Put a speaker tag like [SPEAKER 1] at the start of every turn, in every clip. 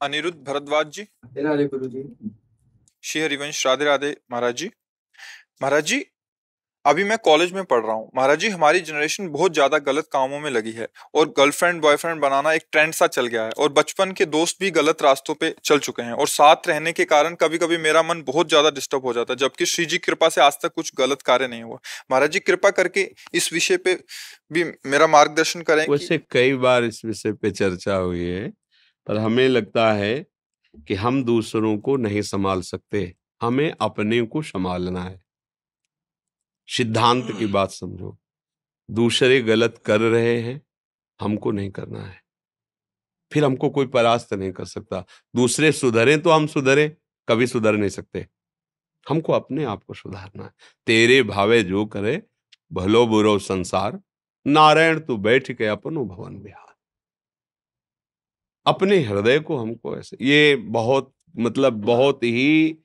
[SPEAKER 1] अनिरुद्ध भरद्वाज जी।
[SPEAKER 2] राधे गुरु जी
[SPEAKER 1] श्री हरिवंश राधे राधे महाराज जी। महाराज जी अभी मैं कॉलेज में पढ़ रहा हूँ। महाराज जी हमारी जनरेशन बहुत ज़्यादा गलत कामों में लगी है और गर्लफ्रेंड बॉयफ्रेंड बनाना एक ट्रेंड सा चल गया है और बचपन के दोस्त भी गलत रास्तों पे चल चुके हैं और साथ रहने के कारण कभी कभी मेरा मन बहुत ज़्यादा डिस्टर्ब हो जाता है जबकि श्री जी कृपा से आज तक कुछ गलत कार्य नहीं हुआ। महाराज जी कृपा करके इस विषय पे भी मेरा मार्गदर्शन करें
[SPEAKER 3] वैसे कई बार इस विषय पे चर्चा हुई है पर हमें लगता है कि हम दूसरों को नहीं संभाल सकते हमें अपने को संभालना है। सिद्धांत की बात समझो दूसरे गलत कर रहे हैं हमको नहीं करना है। फिर हमको कोई परास्त नहीं कर सकता। दूसरे सुधरे तो हम सुधरे कभी सुधर नहीं सकते। हमको अपने आप को सुधारना है। तेरे भावे जो करे भलो बुरो संसार नारायण तू बैठ के अपनो भवन बिहार। अपने हृदय को हमको ऐसे, ये बहुत मतलब बहुत ही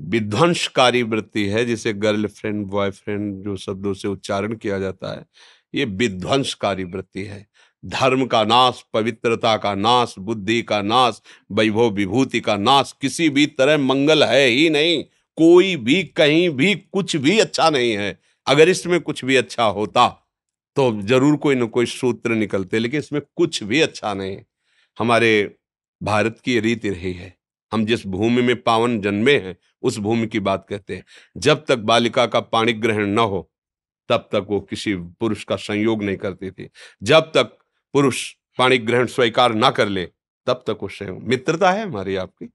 [SPEAKER 3] विध्वंसकारी वृत्ति है, जिसे गर्लफ्रेंड, बॉयफ्रेंड जो शब्दों से उच्चारण किया जाता है, ये विध्वंसकारी वृत्ति है। धर्म का नाश, पवित्रता का नाश, बुद्धि का नाश, वैभव विभूति का नाश, किसी भी तरह मंगल है ही नहीं। कोई भी, कहीं भी, कुछ भी अच्छा नहीं है। अगर इसमें कुछ भी अच्छा होता तो ज़रूर कोई ना कोई सूत्र निकलते, लेकिन इसमें कुछ भी अच्छा नहीं। हमारे भारत की रीति रही है। हम जिस भूमि में पावन जन्मे हैं, उस भूमि की बात कहते हैं। जब तक बालिका का पाणी ग्रहण न हो, तब तक वो किसी पुरुष का संयोग नहीं करती थी। जब तक पुरुष पाणी ग्रहण स्वीकार ना कर ले, तब तक वो संयोग मित्रता है हमारी आपकी।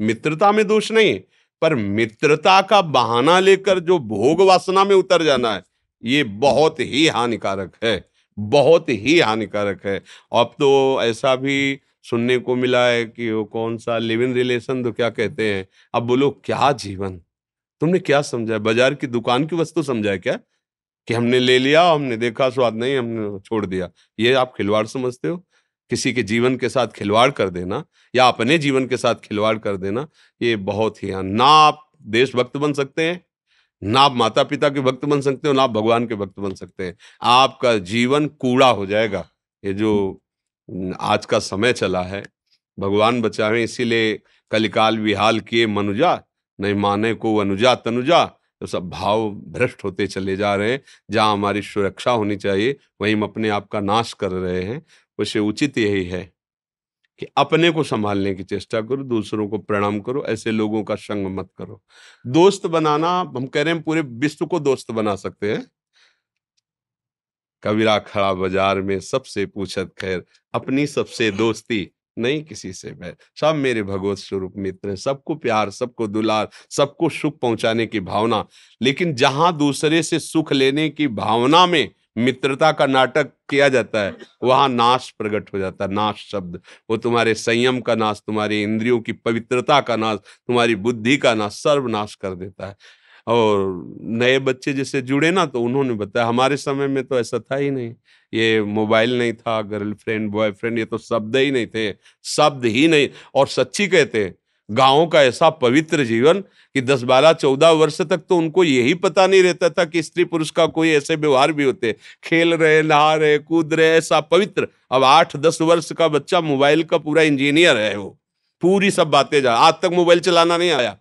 [SPEAKER 3] मित्रता में दोष नहीं पर मित्रता का बहाना लेकर जो भोग वासना में उतर जाना है, ये बहुत ही हानिकारक है। बहुत ही हानिकारक है। अब तो ऐसा भी सुनने को मिला है कि वो कौन सा लिव इन रिलेशन तो क्या कहते हैं? अब बोलो, क्या जीवन? तुमने क्या समझा बाज़ार की दुकान की वस्तु समझा है क्या? कि हमने ले लिया, हमने देखा, स्वाद नहीं, हमने छोड़ दिया। ये आप खिलवाड़ समझते हो? किसी के जीवन के साथ खिलवाड़ कर देना या अपने जीवन के साथ खिलवाड़ कर देना, ये बहुत ही ना आप देशभक्त बन सकते हैं। ना आप माता पिता के भक्त बन सकते हो, ना आप भगवान के भक्त बन सकते हैं। आपका जीवन कूड़ा हो जाएगा। ये जो आज का समय चला है, भगवान बचावे इसीलिए कलिकाल विहाल किए मनुजा, नहीं माने को अनुजा तनुजा तो सब भाव भ्रष्ट होते चले जा रहे हैं। जहाँ हमारी सुरक्षा होनी चाहिए, वहीं हम अपने आप का नाश कर रहे हैं। उसे उचित यही है। कि अपने को संभालने की चेष्टा करो, दूसरों को प्रणाम करो, ऐसे लोगों का संग मत करो। दोस्त बनाना, हम कह रहे हैं पूरे विश्व को दोस्त बना सकते हैं। कबीरा खड़ा बाज़ार में सबसे पूछत, खैर, अपनी सबसे दोस्ती, नहीं किसी से बैर सब मेरे भगवत स्वरूप मित्र हैं, सबको प्यार, सबको दुलार, सबको सुख पहुँचाने की भावना। लेकिन जहाँ दूसरे से सुख लेने की भावना में मित्रता का नाटक किया जाता है, वहाँ नाश प्रकट हो जाता है, नाश शब्द। वो तुम्हारे संयम का नाश, तुम्हारी इंद्रियों की पवित्रता का नाश, तुम्हारी बुद्धि का नाश, सर्वनाश कर देता है। और नए बच्चे जैसे जुड़े ना तो उन्होंने बताया, हमारे समय में तो ऐसा था ही नहीं। ये मोबाइल नहीं था, गर्लफ्रेंड, बॉयफ्रेंड, ये तो शब्द ही नहीं थे, शब्द ही नहीं। और सच्ची कहते हैं गाँव का ऐसा पवित्र जीवन कि दस बारह चौदह वर्ष तक तो उनको यही पता नहीं रहता था कि स्त्री पुरुष का कोई ऐसे व्यवहार भी होते। खेल रहे, नहा रहे, कूद रहे, ऐसा पवित्र। अब आठ दस वर्ष का बच्चा मोबाइल का पूरा इंजीनियर है वो। पूरी सब बातें जा आज तक मोबाइल चलाना नहीं आया।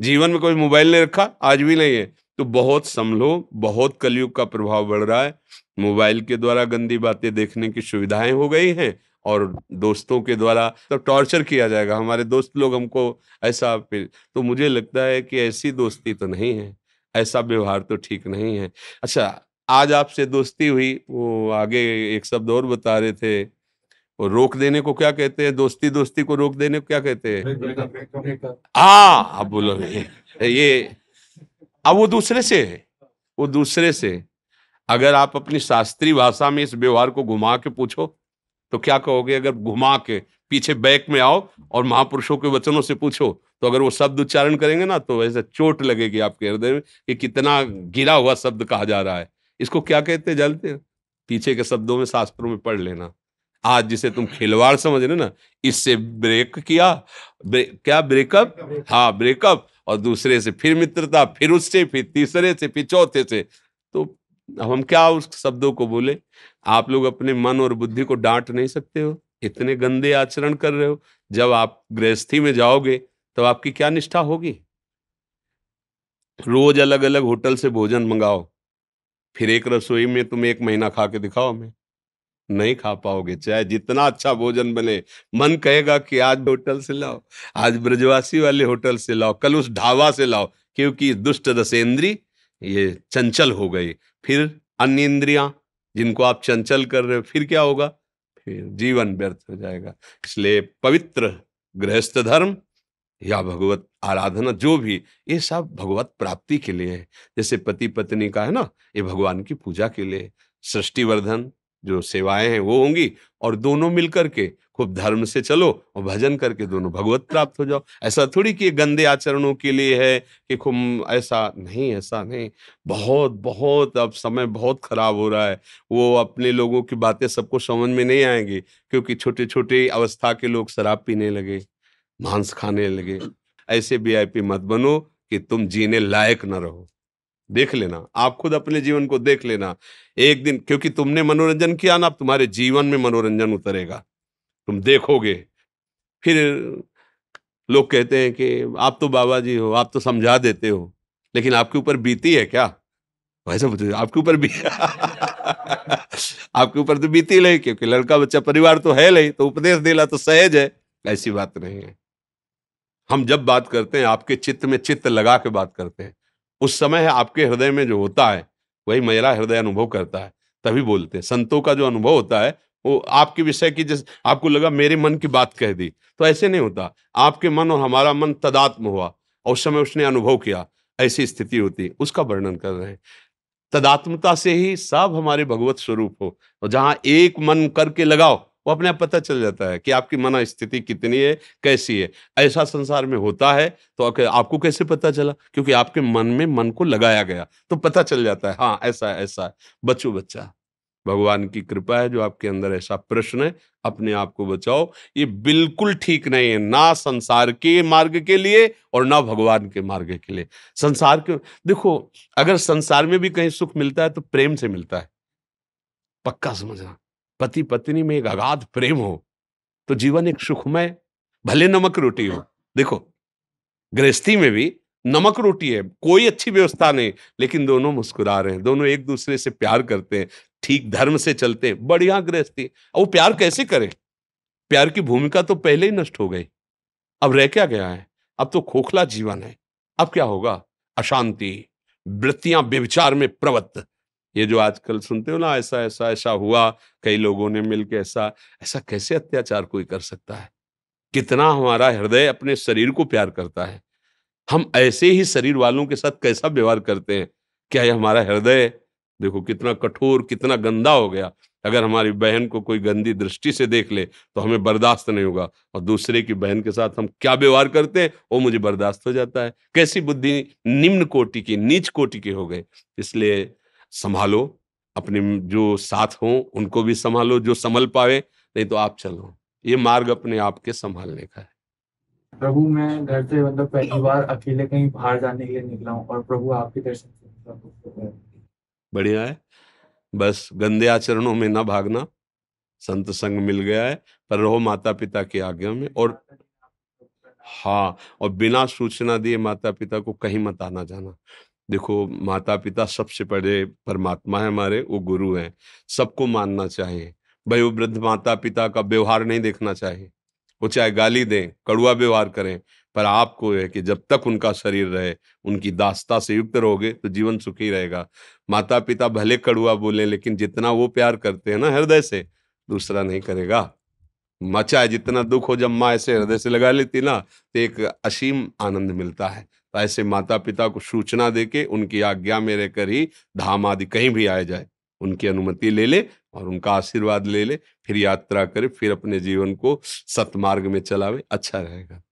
[SPEAKER 3] जीवन में कोई मोबाइल नहीं रखा, आज भी नहीं है। तो बहुत संभलो बहुत कलयुग का प्रभाव बढ़ रहा है। मोबाइल के द्वारा गंदी बातें देखने की सुविधाएँ हो गई हैं। और दोस्तों के द्वारा तो टॉर्चर किया जाएगा। हमारे दोस्त लोग हमको ऐसा फिर तो मुझे लगता है कि ऐसी दोस्ती तो नहीं है। ऐसा व्यवहार तो ठीक नहीं है। अच्छा आज आपसे दोस्ती हुई वो आगे एक शब्द और बता रहे थे। वो रोक देने को क्या कहते हैं? दोस्ती दोस्ती को रोक देने को क्या कहते हैं? हाँ अब बोलो ये अब वो दूसरे से है। वो दूसरे से अगर आप अपनी शास्त्रीय भाषा में इस व्यवहार को घुमा के पूछो तो क्या कहोगे अगर घुमा के पीछे बैक में आओ और महापुरुषों के वचनों से पूछो तो अगर वो शब्द उच्चारण करेंगे ना तो वैसे चोट लगेगी आपके हृदय में कि कितना गिरा हुआ शब्द कहा जा रहा है। इसको क्या कहते हैं जानते हो? पीछे के शब्दों में शास्त्रों में पढ़ लेना। आज जिसे तुम खिलवाड़ समझ रहे ना इससे ब्रेक किया। ब्रेक, क्या ब्रेकअप हाँ ब्रेकअप और दूसरे से फिर मित्रता फिर उससे फिर तीसरे से फिर चौथे से। तो अब हम क्या उस शब्दों को बोले? आप लोग अपने मन और बुद्धि को डांट नहीं सकते हो। इतने गंदे आचरण कर रहे हो। जब आप गृहस्थी में जाओगे तो आपकी क्या निष्ठा होगी? रोज अलग अलग होटल से भोजन मंगाओ। फिर एक रसोई में तुम एक महीना खा के दिखाओ हमें। नहीं खा पाओगे। चाहे जितना अच्छा भोजन बने। मन कहेगा कि आज होटल से लाओ, आज ब्रजवासी वाले होटल से लाओ, कल उस ढाबा से लाओ, क्योंकि दुष्ट रसेंद्री ये चंचल हो गई। फिर अन्य इंद्रियाँ जिनको आप चंचल कर रहे हो, फिर क्या होगा? फिर जीवन व्यर्थ हो जाएगा। इसलिए पवित्र गृहस्थ धर्म या भगवत आराधना, जो भी, ये सब भगवत प्राप्ति के लिए है। जैसे पति पत्नी का है ना, ये भगवान की पूजा के लिए। सृष्टिवर्धन जो सेवाएँ हैं वो होंगी और दोनों मिलकर के खूब धर्म से चलो और भजन करके दोनों भगवत प्राप्त हो जाओ। ऐसा थोड़ी कि गंदे आचरणों के लिए है कि खूब ऐसा नहीं ऐसा नहीं। बहुत बहुत अब समय बहुत खराब हो रहा है। वो अपने लोगों की बातें सबको समझ में नहीं आएँगी क्योंकि छोटे छोटे अवस्था के लोग शराब पीने लगे, मांस खाने लगे। ऐसे वी मत बनो कि तुम जीने लायक न रहो। देख लेना। आप खुद अपने जीवन को देख लेना। एक दिन, क्योंकि तुमने मनोरंजन किया ना तुम्हारे जीवन में मनोरंजन उतरेगा। तुम देखोगे। फिर लोग कहते हैं कि, आप तो बाबा जी हो, आप तो समझा देते हो। लेकिन आपके ऊपर बीती है क्या? वैसे पूछे आपके ऊपर भी आपके ऊपर तो बीती नहीं, क्योंकि लड़का बच्चा परिवार तो है नहीं तो उपदेश देला तो सहज है। ऐसी बात नहीं है। हम जब बात करते हैं, आपके चित्त में चित्त लगा के बात करते हैं। उस समय आपके हृदय में जो होता है, वही मेरा हृदय अनुभव करता है। तभी बोलते हैं, संतों का जो अनुभव होता है, वो आपके विषय की जैसे, आपको लगा मेरे मन की बात कह दी। तो ऐसे नहीं होता, आपके मन और हमारा मन तदात्म हुआ और उस समय उसने अनुभव किया, ऐसी स्थिति होती उसका वर्णन कर रहे हैं। तदात्मता से ही सब हमारे भगवत स्वरूप हो, और जहाँ एक मन करके लगाओ वो अपने आप पता चल जाता है कि आपकी मना स्थिति कितनी है, कैसी है। ऐसा संसार में होता है तो आपको कैसे पता चला? क्योंकि आपके मन में मन को लगाया गया तो पता चल जाता है हाँ ऐसा है ऐसा है। बच्चों बच्चा, भगवान की कृपा है जो आपके अंदर ऐसा प्रश्न है, अपने आप को बचाओ। ये बिल्कुल ठीक नहीं है, ना संसार के मार्ग के लिए और ना भगवान के मार्ग के लिए। संसार के, देखो, अगर संसार में भी कहीं सुख मिलता है तो प्रेम से मिलता है। पक्का समझना। पति पत्नी में एक अगाध प्रेम हो तो जीवन एक सुखमय, भले नमक रोटी हो। देखो, गृहस्थी में भी नमक रोटी है, कोई अच्छी व्यवस्था नहीं, लेकिन दोनों मुस्कुरा रहे हैं, दोनों एक दूसरे से प्यार करते हैं, ठीक धर्म से चलते हैं, बढ़िया गृहस्थी। वो प्यार कैसे करें? प्यार की भूमिका तो पहले ही नष्ट हो गई। अब रह क्या गया है? अब तो खोखला जीवन है। अब क्या होगा? अशांति, वृत्तियाँ व्यविचार में प्रवत्त। ये जो आजकल सुनते हो ना, ऐसा ऐसा ऐसा हुआ, कई लोगों ने मिलकर ऐसा ऐसा कैसे अत्याचार कोई कर सकता है? कितना हमारा हृदय अपने शरीर को प्यार करता है? हम ऐसे ही शरीर वालों के साथ कैसा व्यवहार करते हैं? क्या ये हमारा हृदय, देखो कितना कठोर, कितना गंदा हो गया। अगर हमारी बहन को कोई गंदी दृष्टि से देख ले तो हमें बर्दाश्त नहीं होगा। और दूसरे की बहन के साथ हम क्या व्यवहार करते हैं? वो मुझे बर्दाश्त हो जाता है। कैसी बुद्धि निम्न कोटि की, नीच कोटि की हो गए इसलिए संभालो अपने जो साथ हो उनको भी संभालो जो संभल पाए नहीं तो आप चलो। ये मार्ग अपने आप के संभालने का है।
[SPEAKER 2] प्रभु मैं घर से मतलब पहली बार अकेले कहीं बाहर जाने के लिए निकला हूँ और प्रभु आपके दर्शन
[SPEAKER 3] बढ़िया है। बस गंदे आचरणों में ना भागना। संत संग मिल गया है पर रहो माता पिता की आज्ञा में और हाँ और बिना सूचना दिए माता पिता को कहीं मत आना जाना। देखो माता पिता सबसे बड़े परमात्मा है हमारे, वो गुरु हैं। सबको मानना चाहिए। भाई, वो वृद्ध माता पिता का व्यवहार नहीं देखना चाहिए। वो चाहे गाली दें कड़ुआ व्यवहार करें, पर आपको है कि जब तक उनका शरीर रहे, उनकी दास्ता से युक्त रहोगे तो जीवन सुखी रहेगा। माता पिता भले कड़ुआ बोले, लेकिन जितना वो प्यार करते हैं ना हृदय से, दूसरा नहीं करेगा। मचा है जितना दुख हो, जब माँ ऐसे हृदय से लगा लेती ना तो एक असीम आनंद मिलता है। तो ऐसे माता पिता को सूचना दे के उनकी आज्ञा में रहकर ही धाम आदि कहीं भी आए जाए, उनकी अनुमति ले ले और उनका आशीर्वाद ले ले, फिर यात्रा करे, फिर अपने जीवन को सतमार्ग में चलावे अच्छा रहेगा।